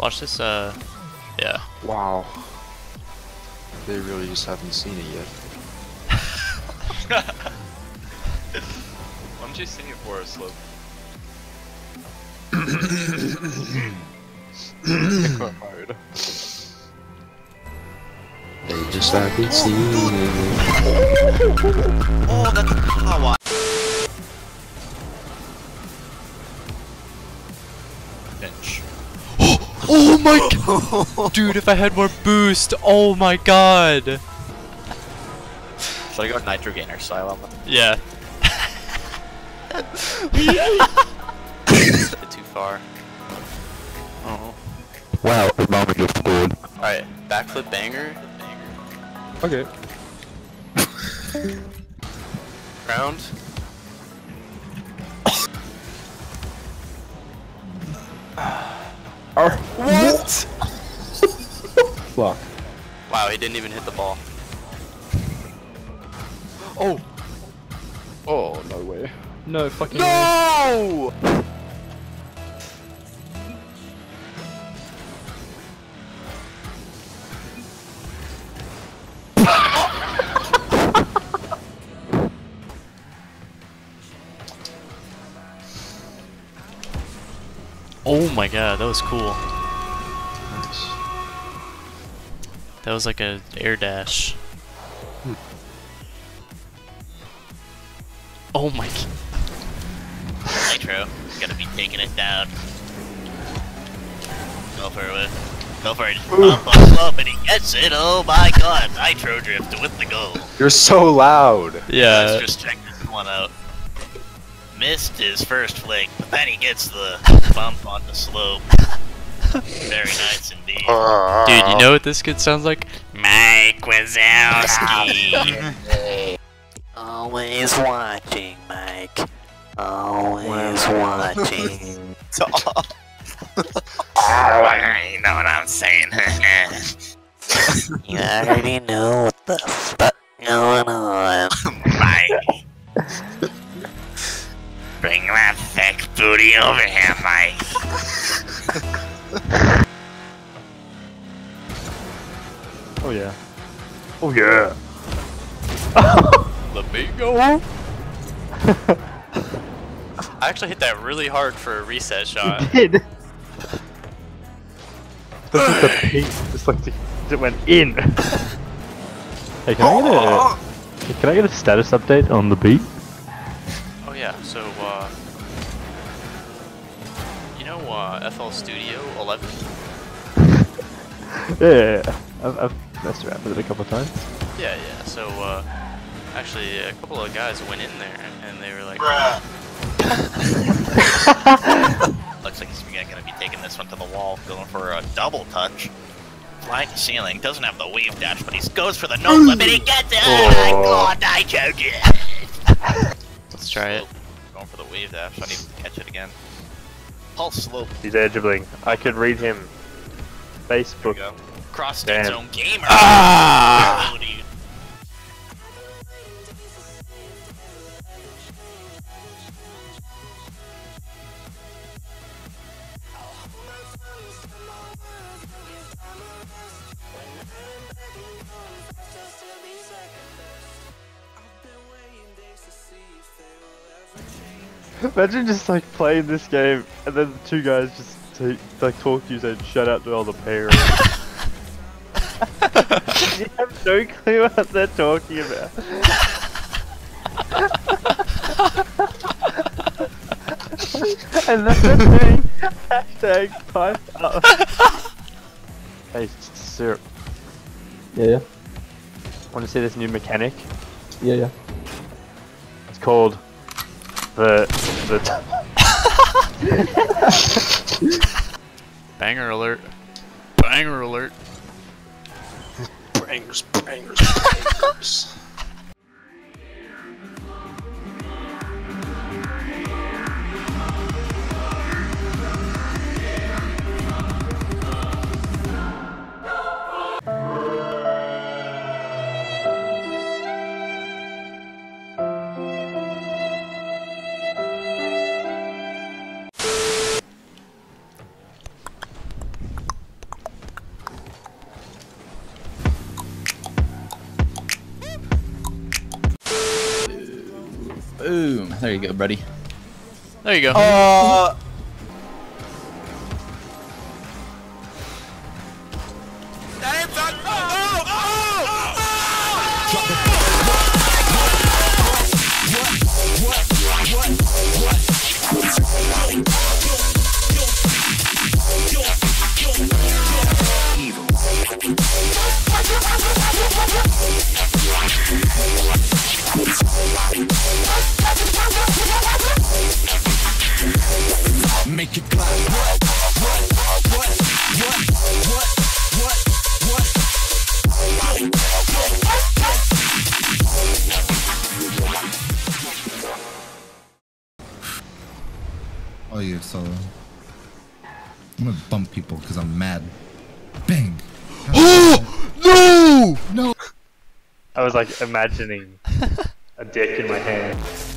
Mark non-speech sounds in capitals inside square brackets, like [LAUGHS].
Watch this, uh, yeah. Wow. They really just haven't seen it yet. Why don't you sing it for us, Slope? Hard. They just haven't seen it. [LAUGHS] Oh, that's how I. Oh [LAUGHS] my god! [LAUGHS] Dude, if I had more boost, oh my god! Should I go Nitro Gainer style on them? Yeah. [LAUGHS] Too far. Oh. Wow, the moment just scored. Alright, backflip banger. Okay. Round. Ground. What? [LAUGHS] Fuck. Wow, he didn't even hit the ball. Oh! Oh, no way. No fucking way. No! [LAUGHS] Oh my god, that was cool. That was like a air dash. Oh my g- Nytro, gonna be taking it down. Go for it. Go for it. Bump, bump, bump, and he gets it. Oh my god. NytroDryft with the goal. You're so loud. Yeah. Let's just check this one out. Missed his first flick, but then he gets the bump on the slope. Very nice indeed. Uh, Dude, you know what this kid sounds like? Mike Wazowski. [LAUGHS] Always watching, Mike. Always watching. [LAUGHS] you oh, know what I'm saying? [LAUGHS] you already know what the fuck going on. Mike. Bring that thick booty over here, Mike. Oh yeah. Oh yeah. [LAUGHS] The bingo. [LAUGHS] I actually hit that really hard for a reset shot. You Did. This is the [SIGHS] peak. It's like the, it went in. [LAUGHS] hey, can I get a can I get a status update on the beat? Oh yeah, so uh you know uh FL Studio 11? Yeah, yeah, yeah. I've, I've messed around with it a couple of times. Yeah, yeah. So uh actually a couple of guys went in there and they were like [LAUGHS] Looks like he's gonna be taking this one to the wall, going for a double touch. Flying the ceiling, doesn't have the wave dash, but he goes for the no limit. He gets it. Oh my god, I choked it. Let's try it. Going for the wave dash. I need to catch it again. Pulse slope. He's air dribbling. I could read him. There you Facebook. Go. Cross state Damn. zone gamer. Ah! [LAUGHS] Imagine just like playing this game and then the two guys just take, like talk to you saying shout out to all the parents. [LAUGHS] [LAUGHS] you have no clue what they're talking about. [LAUGHS] and then they're doing hashtag pipe up. hey, syrup. Yeah, yeah, Want to see this new mechanic? yeah, yeah. It's called the the. [LAUGHS] Banger alert. Banger alert. Bangers, bangers, bangers. [LAUGHS] There you go, buddy. There you go. Uh. Oh. I'm gonna bump people because I'm mad. Bang! Oh no! No! I was like imagining a dick in my hand.